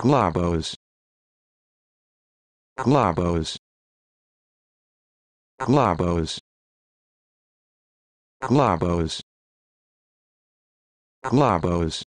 globos. Globos. Globos. Globos. Globos.